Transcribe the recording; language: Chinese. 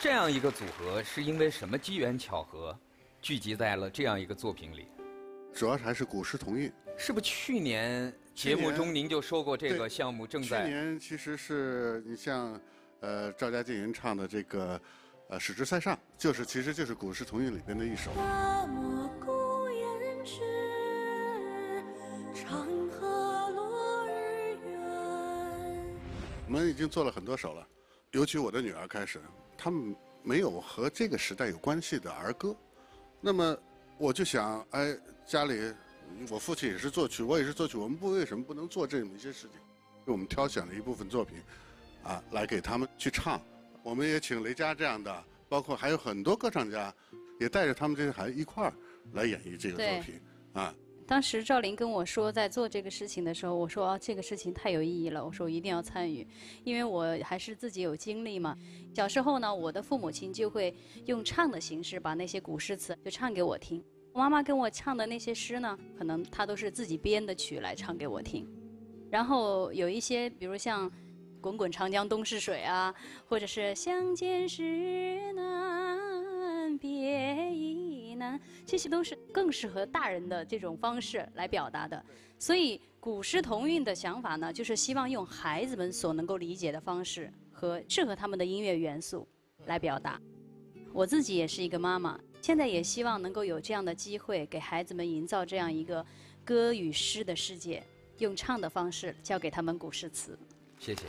这样一个组合是因为什么机缘巧合，聚集在了这样一个作品里？主要还是古诗同韵。是不是去年节目中您就说过这个项目正在？去年其实是你像，呃，赵家静吟唱的这个，呃，《使之塞上》，就是其实就是古诗同韵里边的一首。大漠孤烟直，长河落日圆。我们已经做了很多首了，尤其我的女儿开始，他们没有和这个时代有关系的儿歌，那么我就想，哎，家里。我父亲也是作曲，我也是作曲，我们不为什么不能做这么一些事情？我们挑选了一部分作品，啊，来给他们去唱。我们也请雷佳这样的，包括还有很多歌唱家，也带着他们这些孩子一块儿来演绎这个作品。啊，当时赵琳跟我说在做这个事情的时候，我说啊，这个事情太有意义了，我说我一定要参与，因为我还是自己有经历嘛。小时候呢，我的父母亲就会用唱的形式把那些古诗词就唱给我听。我妈妈跟我唱的那些诗呢，可能她都是自己编的曲来唱给我听。然后有一些，比如像“滚滚长江东逝水”啊，或者是“相见时难”，这些都是更适合大人的这种方式来表达的。所以古诗同韵的想法呢，就是希望用孩子们所能够理解的方式和适合他们的音乐元素来表达。我自己也是一个妈妈。现在也希望能够有这样的机会，给孩子们营造这样一个歌与诗的世界，用唱的方式教给他们古诗词。谢谢。